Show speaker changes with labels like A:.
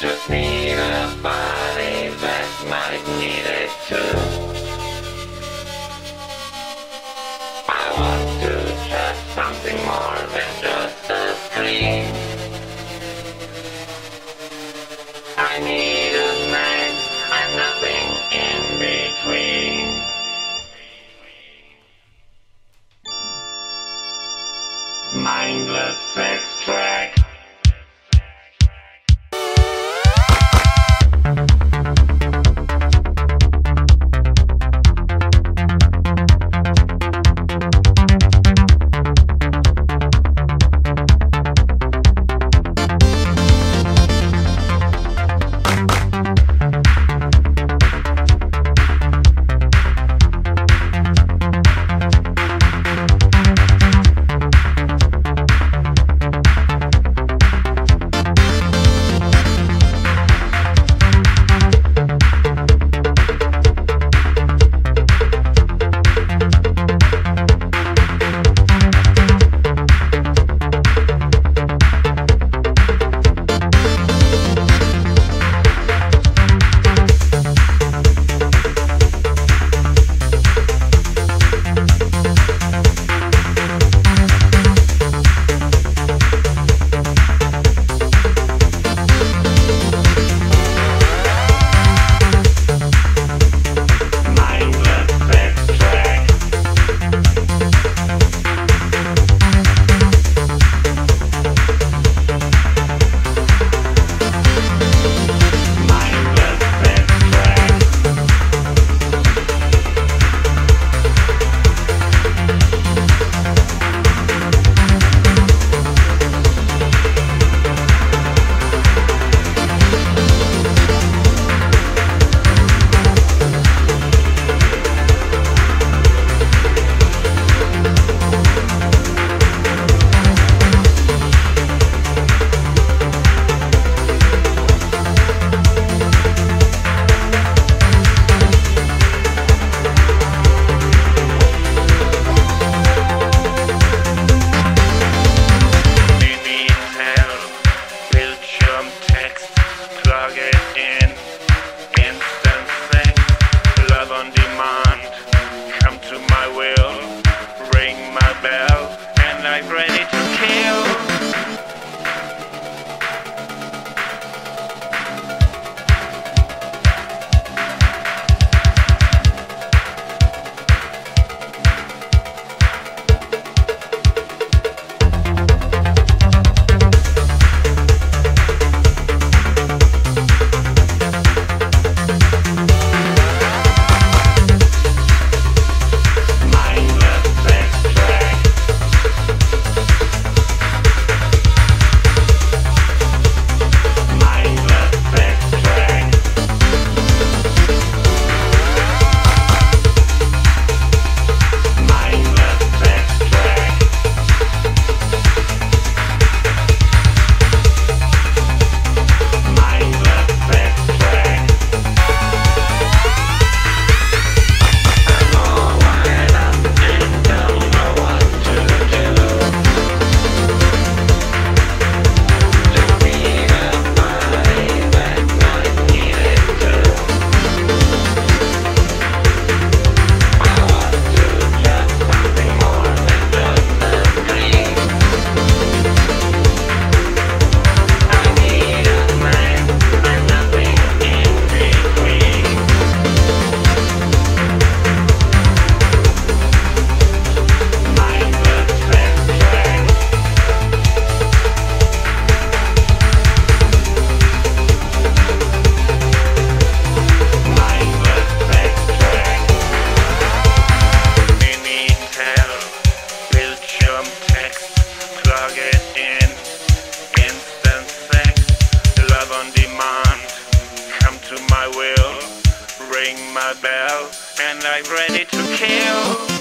A: just need a body that might need it too. I want to touch something more than just a dream. I need a man and nothing in between. Mindless sex track.
B: kill.